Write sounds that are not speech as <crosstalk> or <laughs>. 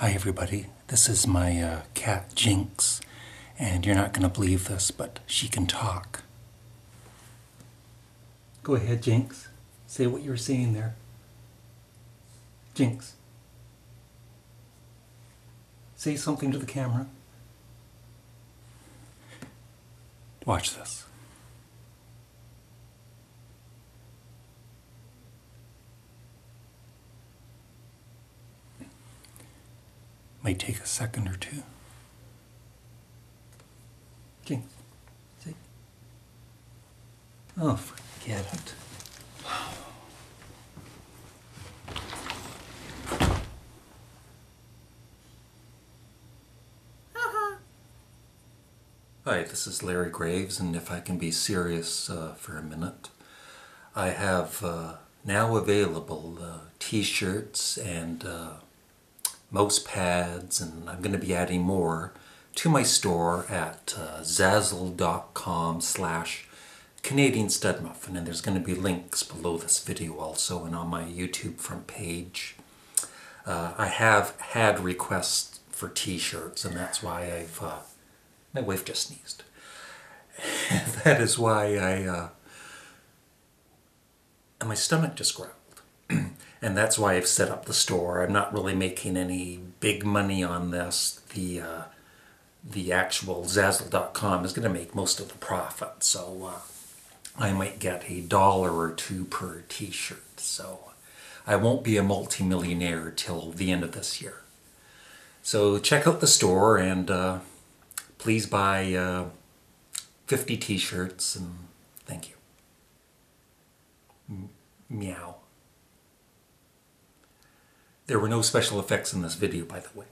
Hi, everybody. This is my uh, cat Jinx, and you're not going to believe this, but she can talk. Go ahead, Jinx. Say what you were saying there. Jinx. Say something to the camera. Watch this. Might take a second or two. Okay. See? Oh, forget it. <sighs> Hi, this is Larry Graves, and if I can be serious uh, for a minute, I have uh, now available uh, t-shirts and uh, mouse pads, and I'm going to be adding more to my store at uh, zazzle.com slash Canadian Stud Muffin, and there's going to be links below this video also and on my YouTube front page. Uh, I have had requests for t-shirts, and that's why I've... Uh, my wife just sneezed. <laughs> that is why I... Uh, and my stomach just growled. And that's why I've set up the store. I'm not really making any big money on this. The uh, the actual Zazzle.com is going to make most of the profit, so uh, I might get a dollar or two per T-shirt. So I won't be a multimillionaire till the end of this year. So check out the store and uh, please buy uh, 50 T-shirts and thank you. M meow. There were no special effects in this video, by the way.